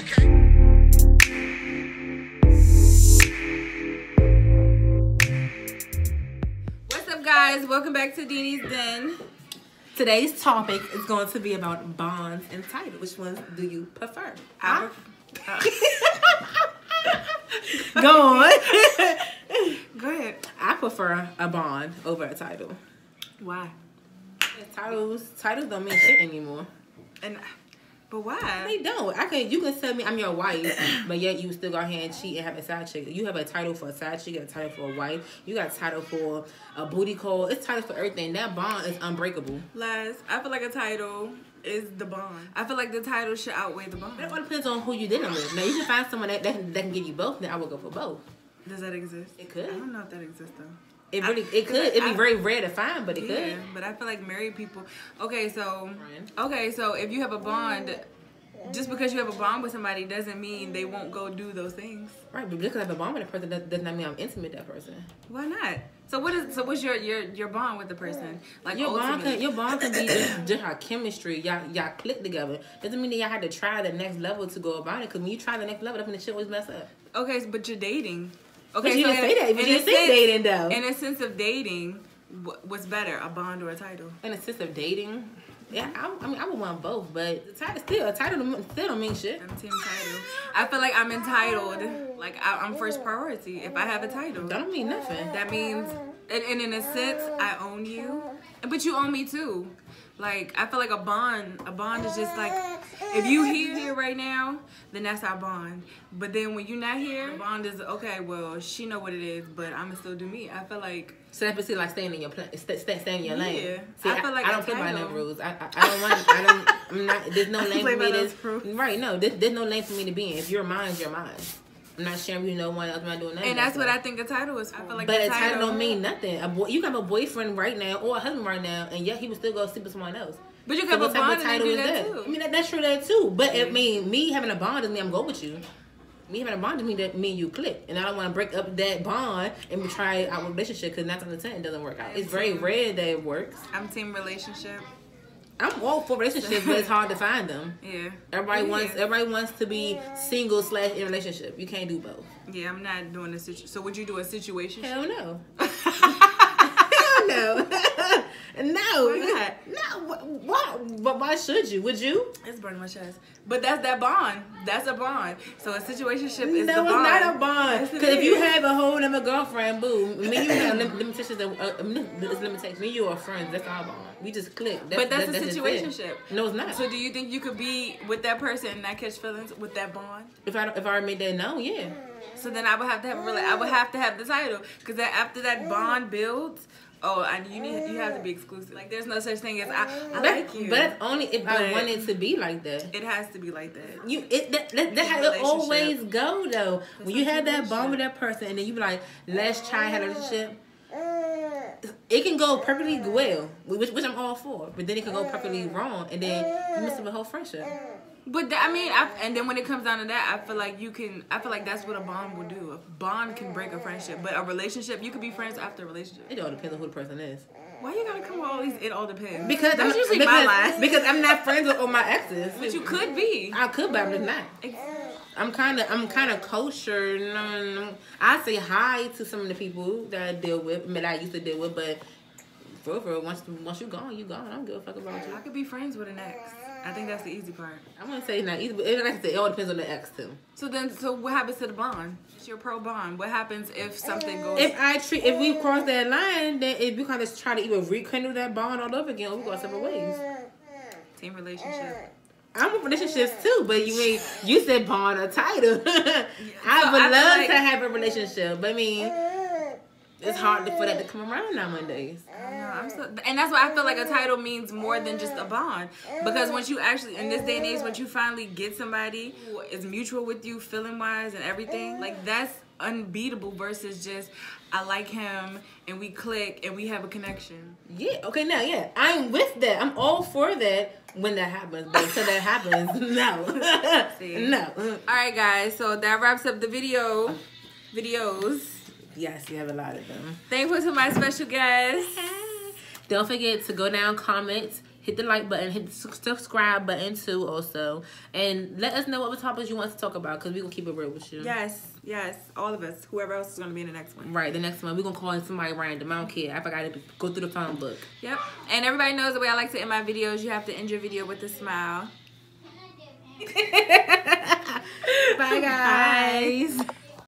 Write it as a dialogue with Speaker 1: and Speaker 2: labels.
Speaker 1: What's up, guys? Welcome back to Deanie's Den. Today's topic is going to be about bonds and title. Which ones do you prefer? I Go on.
Speaker 2: Go ahead.
Speaker 1: I prefer a bond over a title.
Speaker 2: Why?
Speaker 1: Titles, titles don't mean shit anymore.
Speaker 2: And but why?
Speaker 1: They don't. I can. You can tell me I'm your wife, but yet you still go ahead and cheat and have a side chick. You have a title for a side chick. Got a title for a wife. You got a title for a booty call. It's title for everything. That bond is unbreakable.
Speaker 2: Lies. I feel like a title is the bond. I feel like the title should outweigh the bond.
Speaker 1: It all depends on who you dealing with. Now you can find someone that that can, that can give you both. Then I would go for both.
Speaker 2: Does that exist?
Speaker 1: It could.
Speaker 2: I don't know if that exists though.
Speaker 1: It
Speaker 2: I-
Speaker 1: really, it could. It'd be
Speaker 2: I-
Speaker 1: very rare to find, but it
Speaker 2: Yeah,
Speaker 1: could.
Speaker 2: but I feel like married people. Okay, so okay, so if you have a bond, just because you have a bond with somebody doesn't mean they won't go do those things.
Speaker 1: Right, but just because I have a bond with a person does, does not mean I'm intimate with that person.
Speaker 2: Why not? So what is so what's your your your bond with the person? Like
Speaker 1: Your bond, can, your bond can be just, just our chemistry. Y'all, y'all click together. Doesn't mean that y'all had to try the next level to go about it. Because when you try the next level, that's when the shit always mess up.
Speaker 2: Okay, but you're dating.
Speaker 1: But
Speaker 2: Okay,
Speaker 1: you
Speaker 2: so
Speaker 1: didn't say that. But
Speaker 2: in
Speaker 1: you
Speaker 2: a
Speaker 1: didn't say dating though.
Speaker 2: In a sense of dating, what's better, a bond or a title?
Speaker 1: In a sense of dating, yeah, I, I mean, I would want both. But the title still, a title still don't mean shit.
Speaker 2: I'm team title. I feel like I'm entitled. Like I, I'm first priority if I have a title.
Speaker 1: That don't mean nothing.
Speaker 2: That means, and, and in a sense, I own you, but you own me too. Like I feel like a bond. A bond is just like if you here here right now, then that's our bond. But then when you're not here, bond is okay. Well, she know what it is, but I'ma still do me. I feel like
Speaker 1: So that's basically like staying in your plan, stay, stay, staying in your lane.
Speaker 2: Yeah.
Speaker 1: See,
Speaker 2: I
Speaker 1: I,
Speaker 2: feel like
Speaker 1: I
Speaker 2: a
Speaker 1: don't play by no rules. I, I, I don't want. I don't. I'm not. There's no lane for me to. Right? No. There's, there's no lane for me to be in. If you're mine, you're mine. I'm not sharing with you no one else. I'm not doing nothing.
Speaker 2: And that's what I think the title is for. I feel like
Speaker 1: But
Speaker 2: the
Speaker 1: a title don't mean nothing. A boy, you can have a boyfriend right now or a husband right now, and yet he would still go sleep with someone else.
Speaker 2: But you
Speaker 1: So
Speaker 2: can have a bond and
Speaker 1: title
Speaker 2: do that
Speaker 1: that?
Speaker 2: too.
Speaker 1: I mean, that, that's true that too. But I mean, me having a bond doesn't mean I'm go with you. Me having a bond doesn't mean that me and you click, and I don't want to break up that bond and try our relationship because nine times out of ten it doesn't work out. It's very rare that it works.
Speaker 2: I'm team relationship.
Speaker 1: I'm all for relationships, but it's hard to find them.
Speaker 2: Yeah.
Speaker 1: Everybody
Speaker 2: Yeah.
Speaker 1: wants everybody wants to be single slash in relationship. You can't do both.
Speaker 2: Yeah, I'm not doing a situ. So would you do a situation?
Speaker 1: Hell no. Hell no. no.
Speaker 2: Why
Speaker 1: No. Why? But why should you? Would you?
Speaker 2: It's burning my chest. But that's that bond. That's a bond. So a situationship is
Speaker 1: no,
Speaker 2: the
Speaker 1: it's
Speaker 2: bond.
Speaker 1: not a bond. Because if you have a whole other girlfriend, boo, me and you have lim- limitations. That, uh, it's limitations. Me and you are friends. That's our bond. We just click.
Speaker 2: But that's
Speaker 1: that-
Speaker 2: a
Speaker 1: it.
Speaker 2: situationship.
Speaker 1: No, it's not.
Speaker 2: So do you think you could be with that person and not catch feelings with that bond?
Speaker 1: if I if I already made that known, yeah.
Speaker 2: So then I would have to have a really, I would have to have the title because that after that bond builds, oh, and you need you have to be exclusive. Like there's no such thing as I, I
Speaker 1: But,
Speaker 2: like you.
Speaker 1: but only if I want it to be like that.
Speaker 2: it has to be like that.
Speaker 1: You it that, that, that's how it always go though. When you
Speaker 2: a
Speaker 1: have that
Speaker 2: relationship.
Speaker 1: bond with that person and then you be like, let's try and have a relationship. It can go perfectly well, which, which I'm all for, but then it can go perfectly wrong, and then you miss the whole friendship.
Speaker 2: But th- I mean, I, and then when it comes down to that, I feel like you can. I feel like that's what a bond will do. A bond can break a friendship, but a relationship, you could be friends after a relationship.
Speaker 1: It all depends on who the person is.
Speaker 2: Why you gotta come with all these? It all depends.
Speaker 1: Because
Speaker 2: that's
Speaker 1: I'm,
Speaker 2: usually
Speaker 1: because,
Speaker 2: my line.
Speaker 1: Because I'm not friends with all my exes.
Speaker 2: but you could be.
Speaker 1: I could, but I'm just not. I'm kind of I'm kind of kosher. I say hi to some of the people that I deal with, I mean, that I used to deal with, but for real, for once once you gone, you gone. I don't give a fuck about you.
Speaker 2: I could be friends with an ex. I think that's the easy part.
Speaker 1: I wouldn't say not either, but it, like I said, it all depends on the ex too.
Speaker 2: So then, so what happens to the bond? It's your pro bond. What happens if something goes?
Speaker 1: If I treat, if we cross that line, then if we kind of try to even rekindle that bond all over again, we go separate ways.
Speaker 2: team relationship.
Speaker 1: I'm in relationships too, but you mean you said bond or title. I
Speaker 2: So
Speaker 1: would
Speaker 2: I
Speaker 1: love
Speaker 2: like-
Speaker 1: to have a relationship, but I mean, it's hard for that to come around nowadays.
Speaker 2: I'm so, and that's why I feel like a title means more than just a bond. Because once you actually, in this day and age, once you finally get somebody who is mutual with you, feeling wise and everything, like that's unbeatable versus just I like him and we click and we have a connection.
Speaker 1: Yeah. Okay. Now, yeah, I'm with that. I'm all for that when that happens. But until that happens, no, no.
Speaker 2: All right, guys. So that wraps up the video. Videos.
Speaker 1: Yes, you have a lot of them.
Speaker 2: Thankful to my special guest.
Speaker 1: Don't forget to go down, comment, hit the like button, hit the subscribe button too, also, and let us know what the topics you want to talk about because we're gonna keep it real with you.
Speaker 2: Yes, yes, all of us. Whoever else is gonna be in the next one.
Speaker 1: Right, the next one We're gonna call in somebody random. I don't care. I forgot to go through the phone book.
Speaker 2: Yep, and everybody knows the way I like to end my videos. You have to end your video with a smile.
Speaker 1: Bye guys.
Speaker 2: Bye.